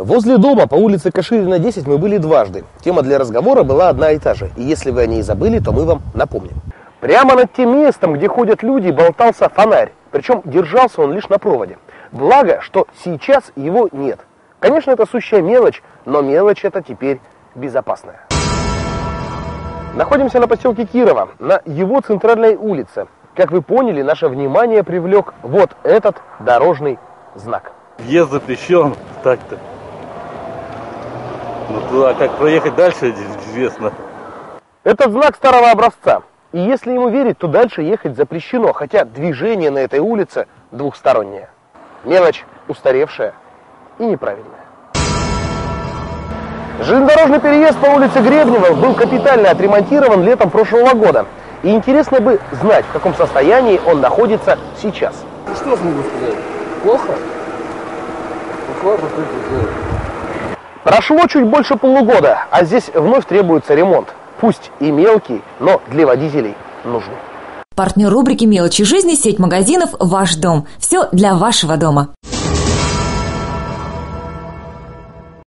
Возле дома по улице Каширина, 10 мы были дважды. Тема для разговора была одна и та же. И если вы о ней забыли, то мы вам напомним. Прямо над тем местом, где ходят люди, болтался фонарь. Причем держался он лишь на проводе. Благо, что сейчас его нет. Конечно, это сущая мелочь, но мелочь это теперь безопасная. Находимся на поселке Кирова, на его центральной улице. Как вы поняли, наше внимание привлек вот этот дорожный знак. Въезд запрещен, так-то. Ну туда как проехать дальше, известно. Этот знак старого образца. И если ему верить, то дальше ехать запрещено, хотя движение на этой улице двухстороннее. Мелочь устаревшая и неправильная. Железнодорожный переезд по улице Гребнева был капитально отремонтирован летом прошлого года. И интересно бы знать, в каком состоянии он находится сейчас. Что смогу сказать? Плохо? Плохо, плохо, Прошло чуть больше полугода, а здесь вновь требуется ремонт. Пусть и мелкий, но для водителей нужный. Партнер рубрики «Мелочи жизни» – сеть магазинов «Ваш дом». Все для вашего дома.